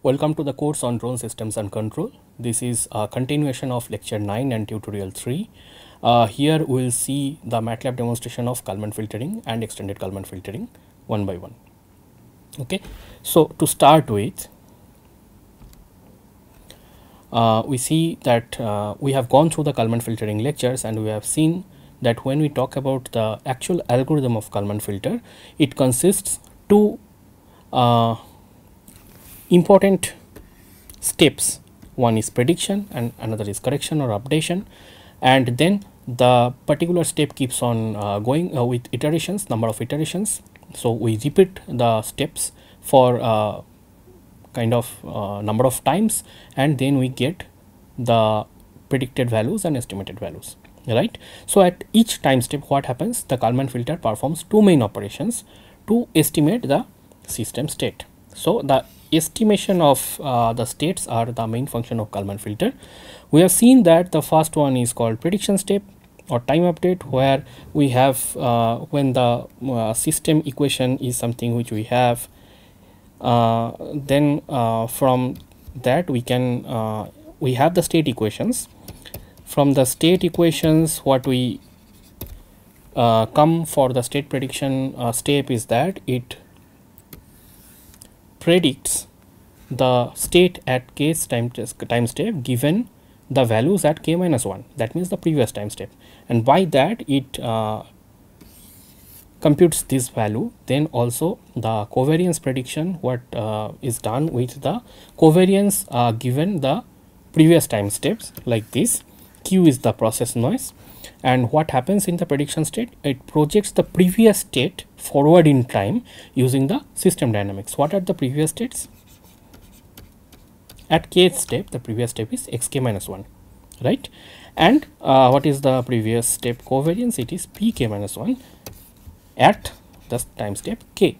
Welcome to the course on drone systems and control. This is a continuation of lecture 9 and tutorial 3. Uh, here we will see the MATLAB demonstration of Kalman filtering and extended Kalman filtering one by one. Okay. So, to start with, uh, we see that uh, we have gone through the Kalman filtering lectures and we have seen that when we talk about the actual algorithm of Kalman filter, it consists two uh, important steps. One is prediction and another is correction or updation. And then the particular step keeps on uh, going uh, with iterations number of iterations. So we repeat the steps for uh, kind of uh, number of times. And then we get the predicted values and estimated values right? So at each time step what happens? The kalman filter performs two main operations to estimate the system state. So the estimation of uh, the states are the main function of Kalman filter. We have seen that the first one is called prediction step or time update where we have uh, when the uh, system equation is something which we have uh, then uh, from that we can uh, we have the state equations from the state equations what we come for the state prediction step is that it predicts the state at k time, time step given the values at k minus 1 that means the previous time step. And by that it uh, computes this value. Then also the covariance prediction what uh, is done with the covariance uh, given the previous time steps like this. Q is the process noise and what happens in the prediction state? It projects the previous state forward in time using the system dynamics. What are the previous states? At kth step the previous step is xk minus 1 right? And uh, what is the previous step covariance? It is pk minus 1 at the time step k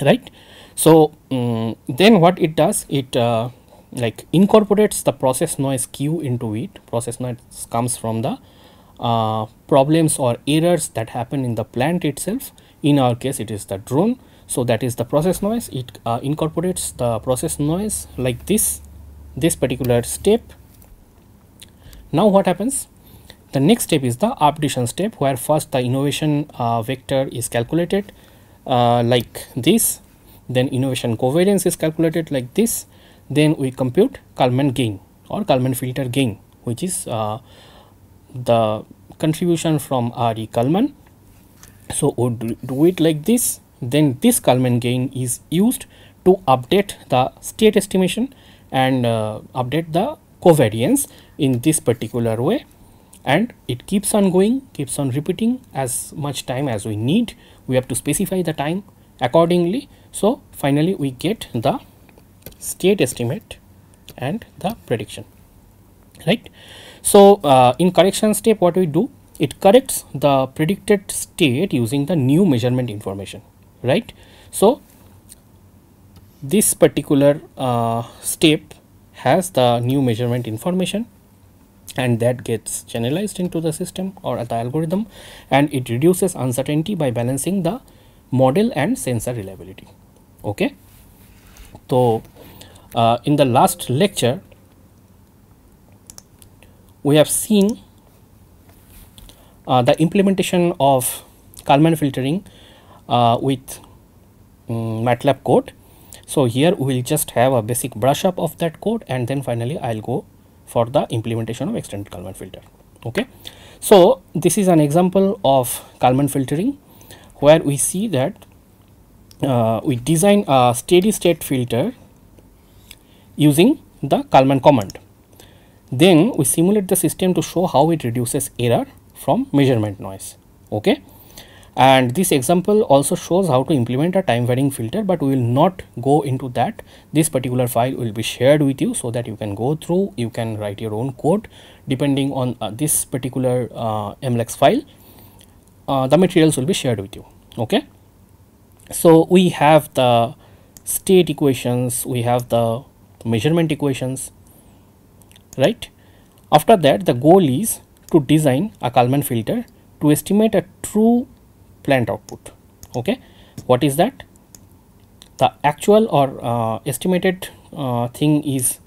right? So um, then what it does it uh, like incorporates the process noise q into it. Process noise comes from the uh, problems or errors that happen in the plant itself. In our case it is the drone. So that is the process noise. It uh, incorporates the process noise like this this particular step. Now what happens? The next step is the updation step where first the innovation uh, vector is calculated uh, like this. Then innovation covariance is calculated like this. Then we compute Kalman gain or Kalman filter gain which is uh, the contribution from RE Kalman. So, we we'll do it like this. Then this Kalman gain is used to update the state estimation and uh, update the covariance in this particular way. And it keeps on going keeps on repeating as much time as we need. We have to specify the time accordingly. So finally we get the state estimate and the prediction right so, uh, in correction step what we do it corrects the predicted state using the new measurement information right. So, this particular uh, step has the new measurement information and that gets channelized into the system or at the algorithm and it reduces uncertainty by balancing the model and sensor reliability. Okay. So, uh, in the last lecture we have seen uh, the implementation of Kalman filtering uh, with um, MATLAB code. So, here we will just have a basic brush up of that code and then finally I will go for the implementation of extended Kalman filter. Okay. So, this is an example of Kalman filtering where we see that uh, we design a steady state filter using the Kalman command. Then we simulate the system to show how it reduces error from measurement noise. Okay. And this example also shows how to implement a time varying filter, but we will not go into that. This particular file will be shared with you so that you can go through, you can write your own code depending on uh, this particular uh, file. Uh, the materials will be shared with you. Okay. So, we have the state equations, we have the measurement equations, right. After that the goal is to design a Kalman filter to estimate a true plant output. Okay. What is that? The actual or uh, estimated uh, thing is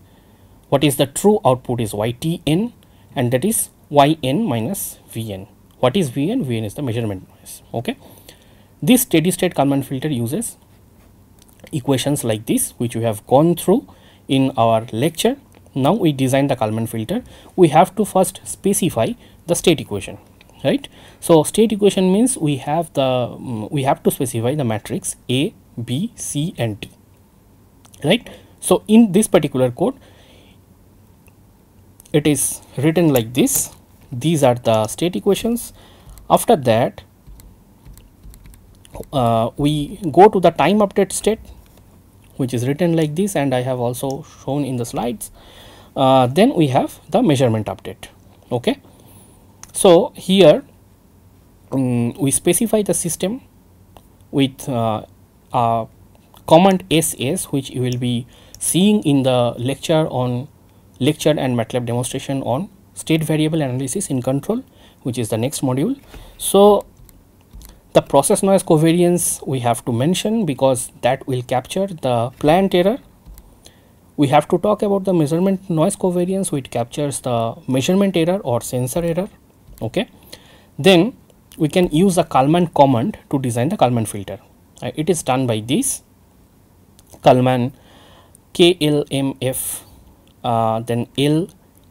what is the true output is ytn and that is yn minus vn. What is vn? vn is the measurement noise. Okay. This steady state Kalman filter uses equations like this which we have gone through in our lecture. Now we design the Kalman filter. We have to first specify the state equation right. So, state equation means we have the um, we have to specify the matrix A, B, C and D right. So, in this particular code it is written like this these are the state equations after that uh, we go to the time update state which is written like this and I have also shown in the slides uh, then we have the measurement update okay so here um, we specify the system with uh, a command ss which you will be seeing in the lecture on lecture and MATLAB demonstration on state variable analysis in control which is the next module. So, the process noise covariance we have to mention because that will capture the plant error. We have to talk about the measurement noise covariance which captures the measurement error or sensor error. Okay. Then we can use the Kalman command to design the Kalman filter. Uh, it is done by this Kalman KLMF uh, then L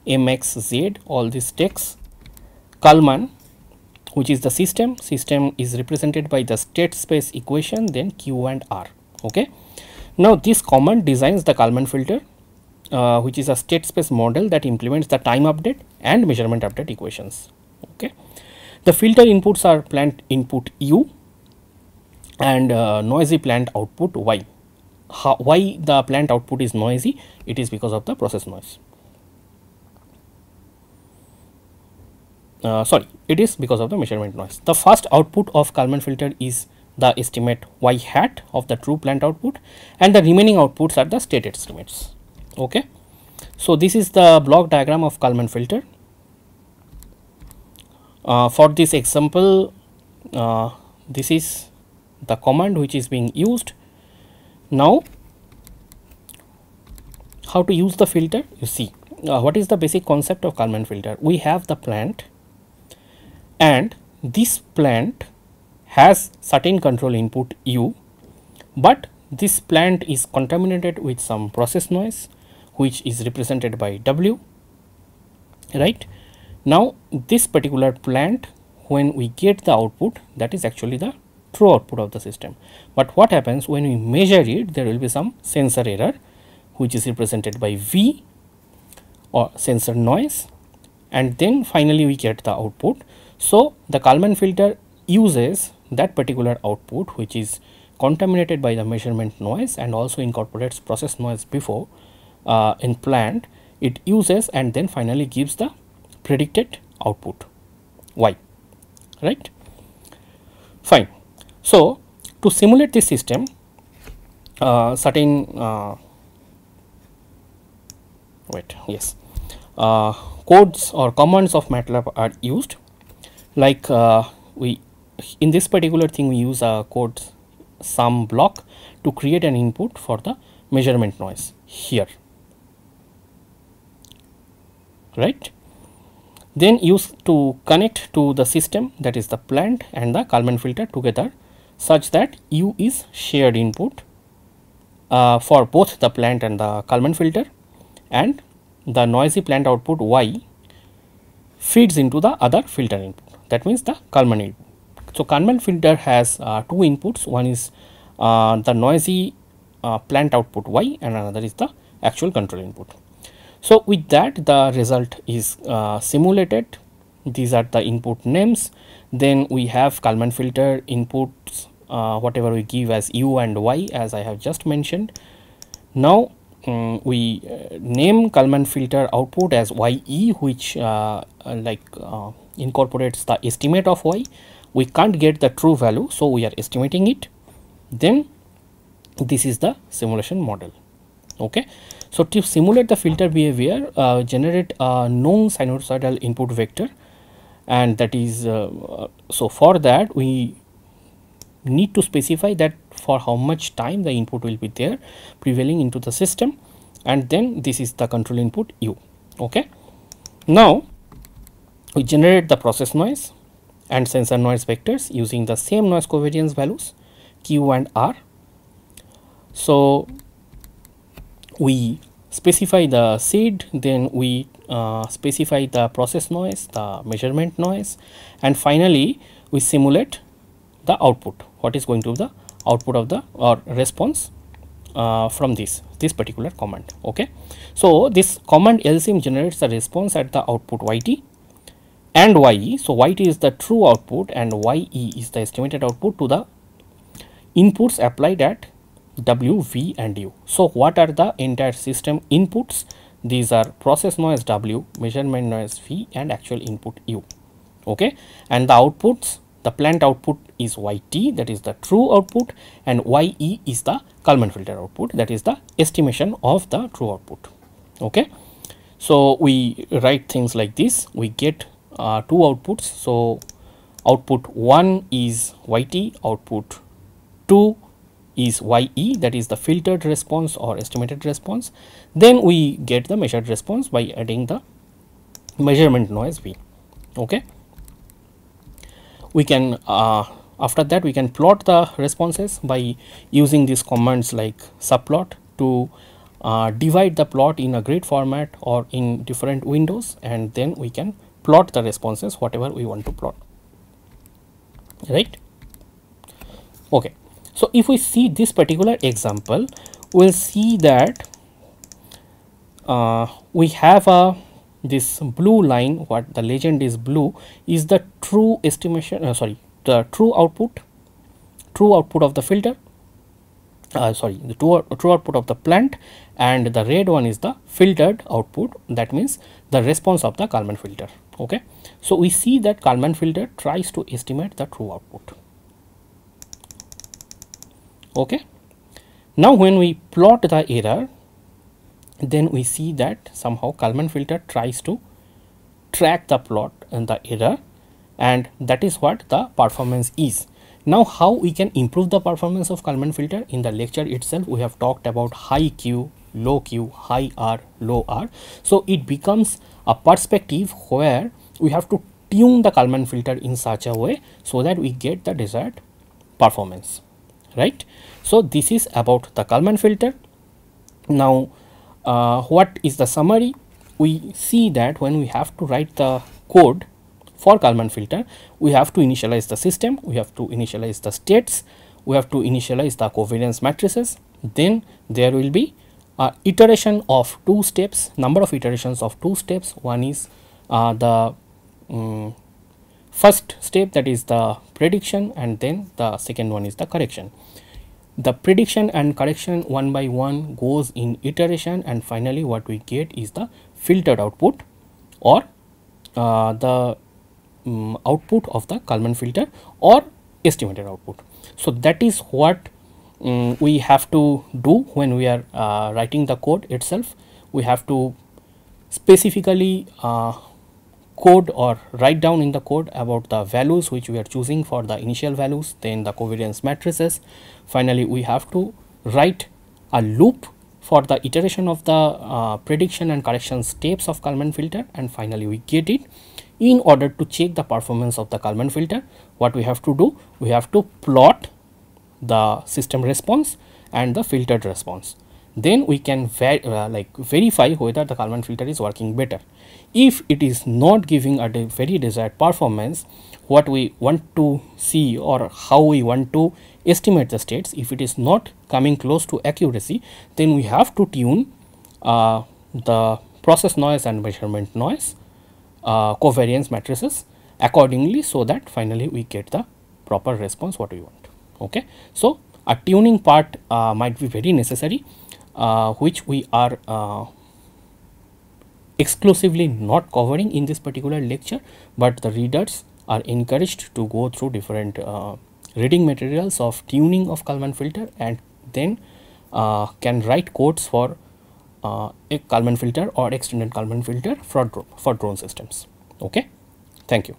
mxz all these text Kalman which is the system system is represented by the state space equation then q and r okay now this command designs the Kalman filter uh, which is a state space model that implements the time update and measurement update equations. Okay. The filter inputs are plant input u and uh, noisy plant output y. How, why the plant output is noisy? It is because of the process noise. Uh, sorry it is because of the measurement noise. The first output of Kalman filter is the estimate y hat of the true plant output and the remaining outputs are the state estimates. Okay. So, this is the block diagram of Kalman filter. Uh, for this example, uh, this is the command which is being used. Now, how to use the filter? You see, uh, what is the basic concept of Kalman filter? We have the plant and this plant has certain control input u, but this plant is contaminated with some process noise which is represented by w right. Now, this particular plant when we get the output that is actually the true output of the system, but what happens when we measure it there will be some sensor error which is represented by v or sensor noise and then finally we get the output so, the Kalman filter uses that particular output which is contaminated by the measurement noise and also incorporates process noise before uh, in plant it uses and then finally gives the predicted output. Y right? Fine. So to simulate this system uh, certain uh, wait yes. Uh, codes or commands of MATLAB are used. Like uh, we in this particular thing we use a code sum block to create an input for the measurement noise here. Right? Then use to connect to the system that is the plant and the Kalman filter together such that U is shared input uh, for both the plant and the Kalman filter and the noisy plant output Y feeds into the other filter input. That means the Kalman input. So, Kalman filter has uh, two inputs one is uh, the noisy uh, plant output y and another is the actual control input. So, with that the result is uh, simulated these are the input names then we have Kalman filter inputs uh, whatever we give as u and y as I have just mentioned. Now, um, we uh, name Kalman filter output as ye which like incorporates the estimate of y we can't get the true value so we are estimating it. Then this is the simulation model. Okay? So to simulate the filter behavior uh, generate a known sinusoidal input vector and that is uh, so for that we need to specify that for how much time the input will be there prevailing into the system and then this is the control input u. Okay? Now we generate the process noise and sensor noise vectors using the same noise covariance values q and r. So we specify the seed then we uh, specify the process noise the measurement noise and finally we simulate the output what is going to be the output of the or response uh, from this this particular command okay? So this command lsim generates the response at the output yt and ye so yt is the true output and ye is the estimated output to the inputs applied at w v and u. So what are the entire system inputs? These are process noise w measurement noise v and actual input u. Okay? And the outputs the plant output is yt that is the true output and ye is the Kalman filter output that is the estimation of the true output. Okay? So we write things like this. We get uh, two outputs. So output 1 is yt output 2 is ye that is the filtered response or estimated response. Then we get the measured response by adding the measurement noise v okay? We can uh, after that we can plot the responses by using these commands like subplot to uh, divide the plot in a grid format or in different windows and then we can plot the responses whatever we want to plot. Right? Okay. So if we see this particular example we'll see that uh, we have a this blue line what the legend is blue is the true estimation uh, sorry the true output true output of the filter uh, sorry the true, true output of the plant and the red one is the filtered output. That means the response of the Kalman filter. Okay? So we see that Kalman filter tries to estimate the true output. Okay? Now when we plot the error then we see that somehow Kalman filter tries to track the plot and the error and that is what the performance is. Now how we can improve the performance of Kalman filter in the lecture itself we have talked about high Q, low Q, high R, low R. So it becomes a perspective where we have to tune the Kalman filter in such a way so that we get the desired performance right. So this is about the Kalman filter. Now uh, what is the summary? We see that when we have to write the code for Kalman filter, we have to initialize the system, we have to initialize the states, we have to initialize the covariance matrices, then there will be a iteration of two steps, number of iterations of two steps. One is uh, the um, first step that is the prediction and then the second one is the correction the prediction and correction one by one goes in iteration and finally what we get is the filtered output or uh, the um, output of the Kalman filter or estimated output. So, that is what um, we have to do when we are uh, writing the code itself. We have to specifically uh, code or write down in the code about the values which we are choosing for the initial values then the covariance matrices finally we have to write a loop for the iteration of the uh, prediction and correction steps of Kalman filter and finally we get it in order to check the performance of the Kalman filter what we have to do we have to plot the system response and the filtered response. Then we can ver uh, like verify whether the Kalman filter is working better. If it is not giving a de very desired performance what we want to see or how we want to estimate the states if it is not coming close to accuracy then we have to tune uh, the process noise and measurement noise covariance matrices accordingly so that finally we get the proper response what we want okay? So a tuning part uh, might be very necessary uh, which we are uh, exclusively not covering in this particular lecture but the readers are encouraged to go through different uh, reading materials of tuning of Kalman filter and then uh, can write codes for uh, a Kalman filter or extended Kalman filter for, for drone systems. Okay, thank you.